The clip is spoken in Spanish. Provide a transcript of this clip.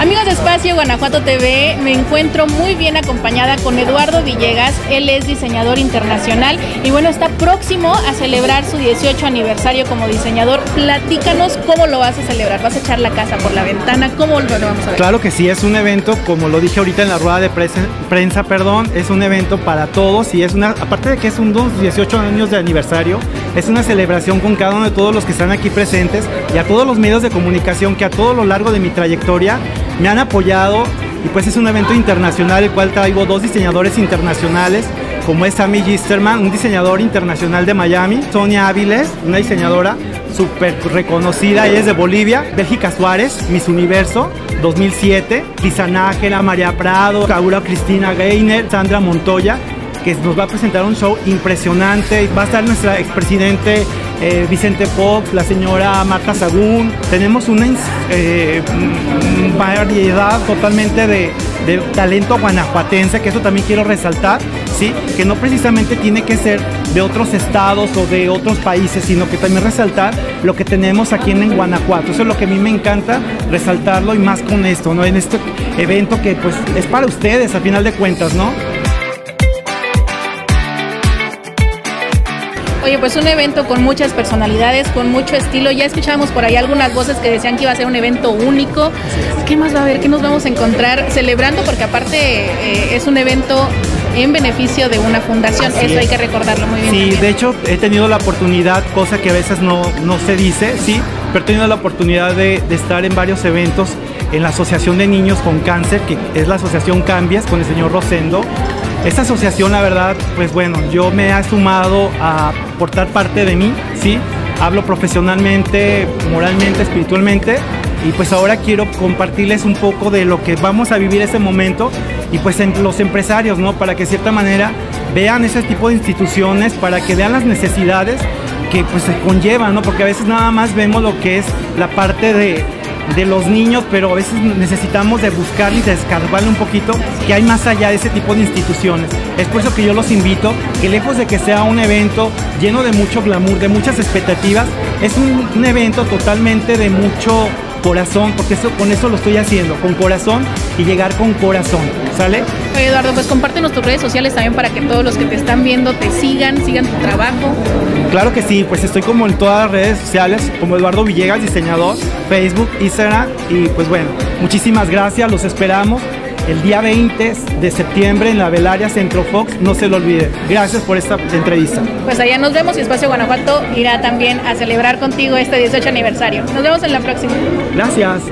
Amigos de Espacio Guanajuato TV, me encuentro muy bien acompañada con Eduardo Villegas. Él es diseñador internacional y bueno, está próximo a celebrar su 18 aniversario como diseñador. Platícanos cómo lo vas a celebrar. ¿Vas a echar la casa por la ventana? ¿Cómo lo vamos a ver? Claro que sí, es un evento, como lo dije ahorita en la rueda de prensa, perdón, es un evento para todos y es una, aparte de que es un 18 años de aniversario, es una celebración con cada uno de todos los que están aquí presentes y a todos los medios de comunicación que a todo lo largo de mi trayectoria me han apoyado y pues es un evento internacional el cual traigo dos diseñadores internacionales como es Sammy Gisterman, un diseñador internacional de Miami, Sonia Áviles, una diseñadora súper reconocida, ella es de Bolivia, Bélgica Suárez, Miss Universo 2007, Lisa Nájera, María Prado, Laura Cristina Gainer, Sandra Montoya, que nos va a presentar un show impresionante. Va a estar nuestra expresidente eh, Vicente Fox, la señora Marta Sagún. Tenemos una eh, variedad totalmente de, talento guanajuatense, que eso también quiero resaltar, ¿sí? que no precisamente tiene que ser de otros estados o de otros países, sino que también resaltar lo que tenemos aquí en, Guanajuato. Eso es lo que a mí me encanta resaltarlo y más con esto, ¿no? En este evento que pues es para ustedes a final de cuentas, ¿no? Oye, pues un evento con muchas personalidades, con mucho estilo. Ya escuchábamos por ahí algunas voces que decían que iba a ser un evento único. ¿Qué más va a haber? ¿Qué nos vamos a encontrar celebrando? Porque aparte eh, es un evento en beneficio de una fundación. Eso hay que recordarlo muy bien. Sí, de hecho he tenido la oportunidad, cosa que a veces no, no se dice, sí, pero he tenido la oportunidad de, de estar en varios eventos en la Asociación de Niños con Cáncer, que es la Asociación Cambias, con el señor Rosendo. Esta asociación, la verdad, pues bueno, yo me he sumado a aportar parte de mí, ¿sí? Hablo profesionalmente, moralmente, espiritualmente, y pues ahora quiero compartirles un poco de lo que vamos a vivir ese momento y pues entre los empresarios, ¿no? Para que de cierta manera vean ese tipo de instituciones, para que vean las necesidades que pues se conllevan, ¿no? Porque a veces nada más vemos lo que es la parte de de los niños, pero a veces necesitamos de buscar y de escarbarle un poquito que hay más allá de ese tipo de instituciones. Es por eso que yo los invito, que lejos de que sea un evento lleno de mucho glamour, de muchas expectativas, es un evento totalmente de mucho corazón, porque eso, con eso lo estoy haciendo, con corazón y llegar con corazón, ¿sale? Oye Eduardo, pues compártenos tus redes sociales también para que todos los que te están viendo te sigan, sigan tu trabajo. Claro que sí, pues estoy como en todas las redes sociales, como Eduardo Villegas, diseñador, Facebook, Instagram, y pues bueno, muchísimas gracias, los esperamos el día 20 de septiembre en la Velaria Centro Fox. No se lo olvide. Gracias por esta entrevista. Pues allá nos vemos y Espacio Guanajuato irá también a celebrar contigo este 18 aniversario. Nos vemos en la próxima. Gracias.